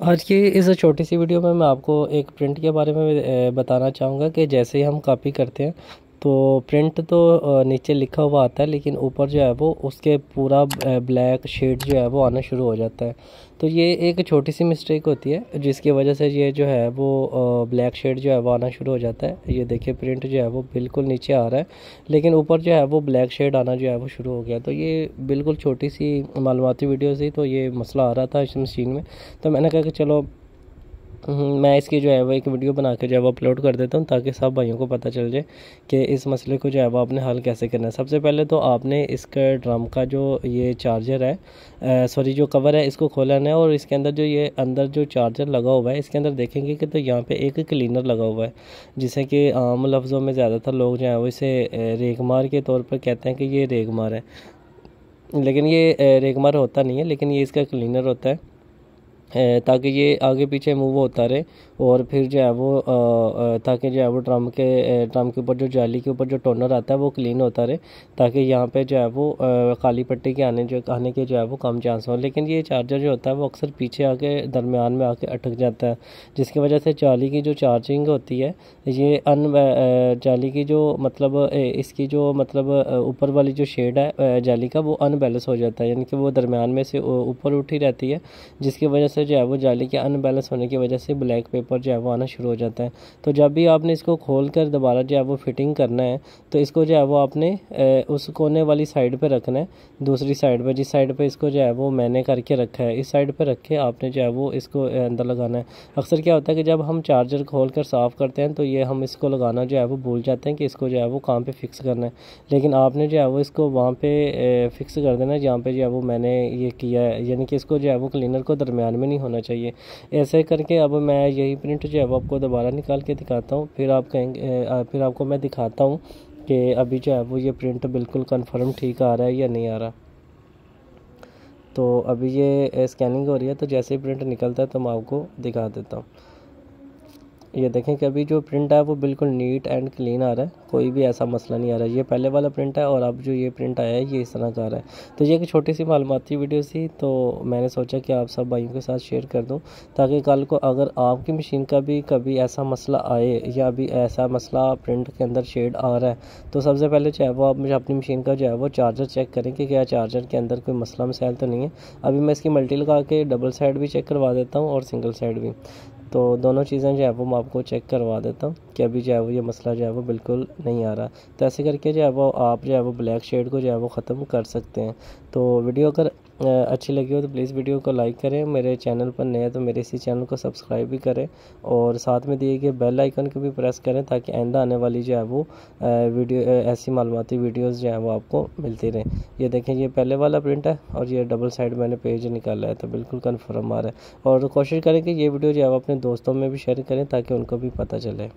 आज की इस छोटी सी वीडियो में मैं आपको एक प्रिंट के बारे में बताना चाहूँगा कि जैसे ही हम कॉपी करते हैं तो प्रिंट तो नीचे लिखा हुआ आता है, लेकिन ऊपर जो है वो उसके पूरा ब्लैक शेड जो है वो आना शुरू हो जाता है। तो ये एक छोटी सी मिस्टेक होती है, जिसकी वजह से ये जो है वो ब्लैक शेड जो है वो आना शुरू हो जाता है। ये देखिए प्रिंट जो है वो बिल्कुल नीचे आ रहा है, लेकिन ऊपर जो है वो ब्लैक शेड आना जो है वो शुरू हो गया। तो ये बिल्कुल छोटी सी मालूमती वीडियो थी तो ये मसला आ रहा था इस मशीन में। तो मैंने कहा कि चलो मैं इसकी जो है वो एक वीडियो बना के जो है वो अपलोड कर देता हूँ ताकि सब भाइयों को पता चल जाए कि इस मसले को जो है वो आपने हल कैसे करना है। सबसे पहले तो आपने इसका ड्रम का जो ये चार्जर है सॉरी जो कवर है, इसको खोलना है और इसके अंदर जो ये अंदर जो चार्जर लगा हुआ है, इसके अंदर देखेंगे कि तो यहाँ पर एक क्लीनर लगा हुआ है, जिसे कि आम लफ्ज़ों में ज़्यादातर लोग जो है वो इसे रेगमार के तौर पर कहते हैं कि ये रेगमार है। लेकिन ये रेगमार होता नहीं है, लेकिन ये इसका क्लीनर होता है। ताकि ये आगे पीछे मूव होता रहे और फिर जो है वो ताकि जो है वो ड्रम के ड्रम के ऊपर जो जाली के ऊपर जो टोनर आता है वो क्लीन होता रहे, ताकि यहाँ पे जो है वो काली पट्टी के आने जो, आने के जो है वो कम चांस हो। लेकिन ये चार्जर जो होता है वो अक्सर पीछे आके, दरमियान में आके अटक जाता है, जिसकी वजह से जाली की जो चार्जिंग होती है, ये अन जाली की जो मतलब इसकी जो मतलब ऊपर वाली जो शेड है जाली का वो अनबैलेंस हो जाता है। यानी कि वो दरमियान में से ऊपर उठी रहती है, जिसकी वजह से जो है वो जाली के अनबैलेंस होने की वजह से ब्लैक पेपर जो है वो आना शुरू हो जाता है तो जब भी आपने इसको खोल कर दोबारा जो है वो फिटिंग करना है तो इसको जो है वो आपने उस कोने वाली साइड पर रखना है दूसरी साइड पर जिस साइड पर इसको जो है वो मैंने करके रखा है इस साइड पर रख के आपने जो है वो इसको अंदर लगाना है अक्सर क्या होता है कि जब हम चार्जर खोल कर साफ़ करते हैं तो ये हम इसको लगाना जो है वो भूल जाते हैं कि इसको जो है वो कहाँ पे फिक्स करना है लेकिन आपने जो है वो इसको वहाँ पे फिक्स कर देना है जहाँ पे जो है वो मैंने ये किया है यानी कि इसको जो है वो क्लीनर को दरमियान में नहीं होना चाहिए। ऐसे करके अब मैं यही प्रिंट जो है वो आपको दोबारा निकाल के दिखाता हूँ। फिर आप कहेंगे फिर आपको मैं दिखाता हूँ कि अभी जो है वो ये प्रिंट बिल्कुल कन्फर्म ठीक आ रहा है या नहीं आ रहा। तो अभी ये स्कैनिंग हो रही है तो जैसे ही प्रिंट निकलता है तो मैं आपको दिखा देता हूँ। ये देखें कि अभी जो प्रिंट है वो बिल्कुल नीट एंड क्लीन आ रहा है। कोई भी ऐसा मसला नहीं आ रहा। है ये पहले वाला प्रिंट है और अब जो ये प्रिंट आया है, ये इस तरह का आ रहा है। तो ये एक छोटी सी मालूमती वीडियो थी तो मैंने सोचा कि आप सब भाइयों के साथ शेयर कर दूँ, ताकि कल को अगर आपकी मशीन का भी कभी ऐसा मसला आए या अभी ऐसा मसला प्रिंट के अंदर शेड आ रहा है तो सबसे पहले चाहे वो आप अपनी मशीन का जो है वो चार्जर चेक करें कि क्या चार्जर के अंदर कोई मसला मसाइल तो नहीं है। अभी मैं इसकी मल्टी लगा के डबल साइड भी चेक करवा देता हूँ और सिंगल साइड भी। तो दोनों चीज़ें जो है वो मैं आपको चेक करवा देता हूँ कि अभी जो है वो ये मसला जो है वो बिल्कुल नहीं आ रहा। तो ऐसे करके जो है वो आप जो है वो ब्लैक शेड को जो है वो ख़त्म कर सकते हैं। तो वीडियो अगर अच्छी लगी हो तो प्लीज़ वीडियो को लाइक करें, मेरे चैनल पर नए तो मेरे इसी चैनल को सब्सक्राइब भी करें और साथ में दिए गए बेल आइकन को भी प्रेस करें ताकि आइंदा आने वाली जो है वो वीडियो ऐसी मालूमती वीडियोस जो है वो आपको मिलती रहें। ये देखें, ये पहले वाला प्रिंट है और ये डबल साइड मैंने पेज निकाला है तो बिल्कुल कन्फर्म आ रहा है। और कोशिश करें कि ये वीडियो जो है वो अपने दोस्तों में भी शेयर करें ताकि उनको भी पता चले।